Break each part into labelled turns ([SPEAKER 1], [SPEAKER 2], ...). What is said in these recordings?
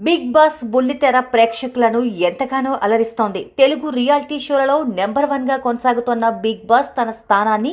[SPEAKER 1] Big Boss బుల్లితెర ప్రేక్షకులను ఎంతగానో అలరిస్తోంది. తెలుగు రియాలిటీ షోలలో నెంబర్ వన్గా కొనసాగుతున్న బిగ్ బాస్ తన స్థానాన్ని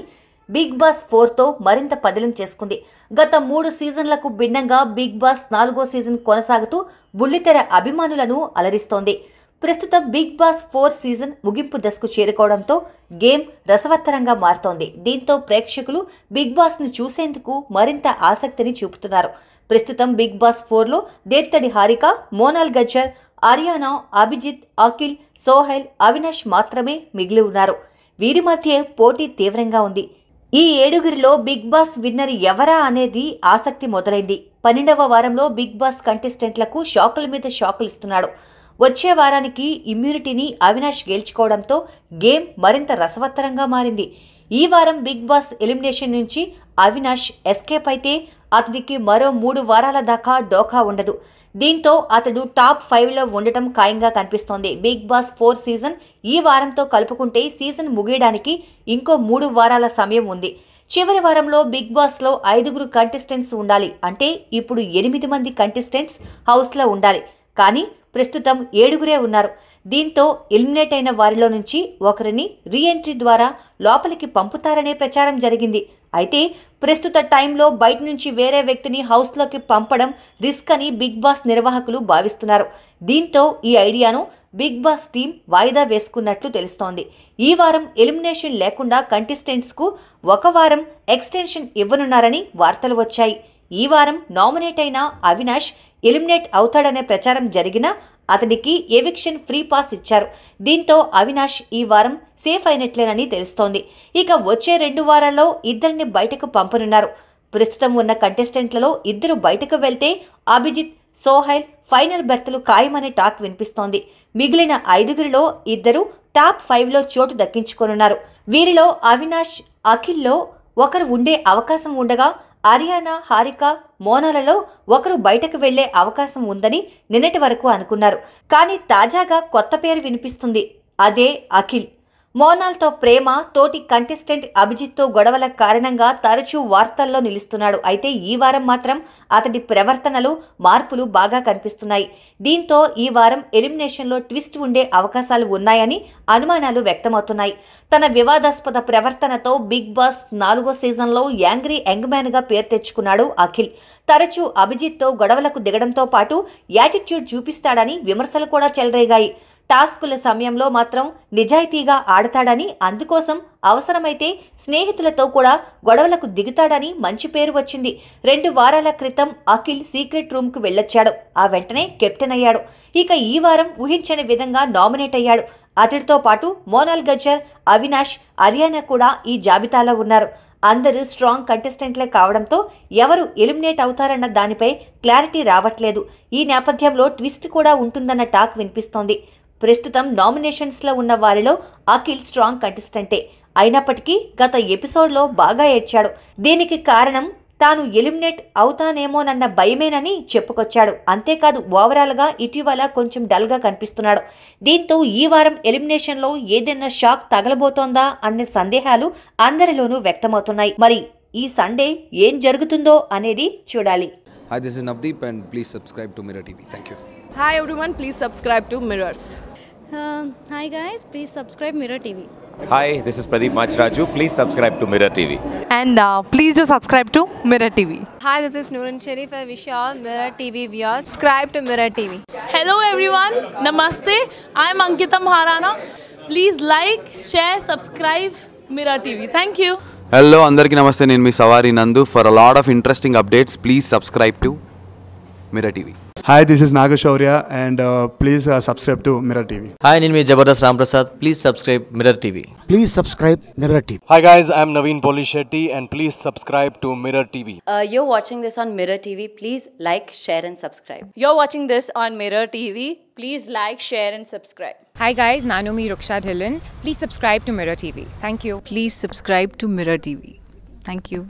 [SPEAKER 1] బిగ్ బాస్ ఫోర్తో మరింత పదిలం చేసుకుంది. గత మూడు సీజన్లకు భిన్నంగా బిగ్ బాస్ నాలుగో సీజన్ కొనసాగుతూ బుల్లితెర అభిమానులను అలరిస్తోంది. ప్రస్తుతం బిగ్ బాస్ ఫోర్ సీజన్ ముగింపు దశకు చేరుకోవడంతో గేమ్ రసవత్తరంగా మారుతోంది. దీంతో ప్రేక్షకులు బిగ్ బాస్ను చూసేందుకు మరింత ఆసక్తిని చూపుతున్నారు. ప్రస్తుతం బిగ్ బాస్ ఫోర్లో దేత్తడి హారిక మోనాల్ గజ్జర్ ఆర్యానా అభిజిత్ అఖిల్ సోహెల్ అవినాష్ మాత్రమే మిగిలి ఉన్నారు. వీరి మధ్య పోటీ తీవ్రంగా ఉంది. ఈ ఏడుగురిలో బిగ్ బాస్ విన్నర్ ఎవరా అనేది ఆసక్తి మొదలైంది. పన్నెండవ వారంలో బిగ్ బాస్ కంటెస్టెంట్లకు షాకుల మీద షాకులు ఇస్తున్నాడు. వచ్చే వారానికి ఇమ్యూనిటీని అవినాష్ గెలుచుకోవడంతో గేమ్ మరింత రసవత్తరంగా మారింది. ఈ వారం బిగ్ బాస్ ఎలిమినేషన్ నుంచి అవినాష్ ఎస్కేప్ అయితే అతడికి మరో మూడు వారాల దాకా డోకా ఉండదు. దీంతో అతడు టాప్ ఫైవ్లో ఉండటం ఖాయంగా కనిపిస్తోంది. బిగ్ బాస్ ఫోర్ సీజన్ ఈ వారంతో కలుపుకుంటే సీజన్ ముగియడానికి ఇంకో మూడు వారాల సమయం ఉంది. చివరి వారంలో బిగ్ బాస్లో ఐదుగురు కంటెస్టెంట్స్ ఉండాలి. అంటే ఇప్పుడు ఎనిమిది మంది కంటెస్టెంట్స్ హౌస్లో ఉండాలి. కానీ ప్రస్తుతం ఏడుగురే ఉన్నారు. దీంతో ఎలిమినేట్ అయిన వారిలో నుంచి ఒకరిని రీఎంట్రీ ద్వారా లోపలికి పంపుతారనే ప్రచారం జరిగింది. అయితే ప్రస్తుత టైంలో బయట నుంచి వేరే వ్యక్తిని హౌస్లోకి పంపడం రిస్క్ అని బిగ్ బాస్ నిర్వాహకులు భావిస్తున్నారు. దీంతో ఈ ఐడియాను బిగ్ బాస్ టీం వాయిదా వేసుకున్నట్లు తెలుస్తోంది. ఈ వారం ఎలిమినేషన్ లేకుండా కంటెస్టెంట్స్కు ఒక వారం ఎక్స్టెన్షన్ ఇవ్వనున్నారని వార్తలు వచ్చాయి. ఈ వారం నామినేట్ అయిన అవినాష్ ఎలిమినేట్ అవుతాడనే ప్రచారం జరిగినా అతడికి ఎవిక్షన్ ఫ్రీ పాస్ ఇచ్చారు. దీంతో అవినాష్ ఈ వారం సేఫ్ అయినట్లేనని తెలుస్తోంది. ఇక వచ్చే రెండు వారాల్లో ఇద్దరిని బయటకు పంపనున్నారు. ప్రస్తుతం ఉన్న కంటెస్టెంట్లలో ఇద్దరు బయటకు వెళ్తే అభిజిత్ సోహైల్ ఫైనల్ బెర్త్లు ఖాయమనే టాక్ వినిపిస్తోంది. మిగిలిన ఐదుగురిలో ఇద్దరు టాప్ ఫైవ్లో చోటు దక్కించుకోనున్నారు. వీరిలో అవినాష్ అఖిల్లో ఒకరు ఉండే అవకాశం ఉండగా అరియానా హారిక మోనాలలో ఒకరు బయటకు వెళ్ళే అవకాశం ఉందని నిన్నటి వరకు అనుకున్నారు. కానీ తాజాగా కొత్త పేరు వినిపిస్తుంది. అదే అఖిల్. మోనాల్తో ప్రేమ తోటి కంటెస్టెంట్ అభిజిత్తో గొడవల కారణంగా తరచూ వార్తల్లో నిలుస్తున్నాడు. అయితే ఈ వారం మాత్రం అతడి ప్రవర్తనలు మార్పులు బాగా కనిపిస్తున్నాయి. దీంతో ఈ వారం ఎలిమినేషన్లో ట్విస్ట్ ఉండే అవకాశాలు ఉన్నాయని అనుమానాలు వ్యక్తమవుతున్నాయి. తన వివాదాస్పద ప్రవర్తనతో బిగ్ బాస్ నాలుగో సీజన్లో యాంగ్రీ యంగ్మ్యాన్గా పేరు తెచ్చుకున్నాడు అఖిల్. తరచూ అభిజిత్తో గొడవలకు దిగడంతో పాటు యాటిట్యూడ్ చూపిస్తాడని విమర్శలు కూడా చెలరేగాయి. టాస్కుల సమయంలో మాత్రం నిజాయితీగా ఆడతాడని అందుకోసం అవసరమైతే స్నేహితులతో కూడా గొడవలకు దిగుతాడని మంచి పేరు వచ్చింది. రెండు వారాల క్రితం అఖిల్ సీక్రెట్ రూమ్కు వెళ్ళొచ్చాడు. ఆ వెంటనే కెప్టెన్ అయ్యాడు. ఇక ఈ వారం ఊహించని విధంగా నామినేట్ అయ్యాడు. అతడితో పాటు మోనాల్ గజ్జర్ అవినాష్ అరియానా కూడా ఈ జాబితాలో ఉన్నారు. అందరూ స్ట్రాంగ్ కంటెస్టెంట్లే కావడంతో ఎవరు ఎలిమినేట్ అవుతారన్న దానిపై క్లారిటీ రావట్లేదు. ఈ నేపథ్యంలో ట్విస్ట్ కూడా ఉంటుందన్న టాక్ వినిపిస్తోంది. ప్రస్తుతం నామినేషన్స్లో ఉన్న వారిలో అఖిల్ స్ట్రాంగ్ కంటెస్టెంటే. అయినప్పటికీ గత ఎపిసోడ్లో బాగా ఏడ్చాడు. దీనికి కారణం తాను ఎలిమినేట్ అవుతానేమోనన్న భయమేనని చెప్పుకొచ్చాడు. అంతేకాదు ఓవరాల్గా ఇటీవల కొంచెం డల్గా కనిపిస్తున్నాడు. దీంతో ఈ వారం ఎలిమినేషన్లో ఏదైనా షాక్ తగలబోతోందా అనే సందేహాలు అందరిలోనూ వ్యక్తమవుతున్నాయి. మరి ఈ సండే ఏం జరుగుతుందో అనేది చూడాలి.
[SPEAKER 2] Hi, this is Navdeep, and please subscribe to Mirror TV. Thank you.
[SPEAKER 3] Hi everyone, please subscribe to Mirrors.
[SPEAKER 4] Uh, hi guys, please subscribe Mirror TV.
[SPEAKER 5] Hi, this is Pradeep Machraju. Please subscribe to Mirror TV.
[SPEAKER 6] and uh, please do subscribe to Mirror TV.
[SPEAKER 7] Hi, this is Noorun Sharif. I wish you all Mirror TV viewers. Subscribe to Mirror TV.
[SPEAKER 8] Hello everyone, Namaste. I'm Ankita Maharana. Please like, share, subscribe Mirror TV. Thank you.
[SPEAKER 9] Hello అందరికీ నమస్తే నేను మీ Savari Nandu for a lot of interesting updates please subscribe to Mirror TV
[SPEAKER 10] Hi, this is Nagashaurya uh, uh, and please subscribe to Mirror TV.
[SPEAKER 11] Hi, uh, name is Jabardast Ram Please subscribe Mirror TV.
[SPEAKER 12] Please subscribe Mirror TV.
[SPEAKER 13] Hi guys, I'm Naveen Polishetti, and please subscribe to Mirror TV.
[SPEAKER 14] You're watching this on Mirror TV. Please like, share and subscribe.
[SPEAKER 15] You're watching this on Mirror TV. Please like, share and subscribe.
[SPEAKER 6] Hi guys, Nani Me Ruksha Dhillon. Please subscribe to Mirror TV. Thank you.
[SPEAKER 16] Please subscribe to Mirror TV. Thank you.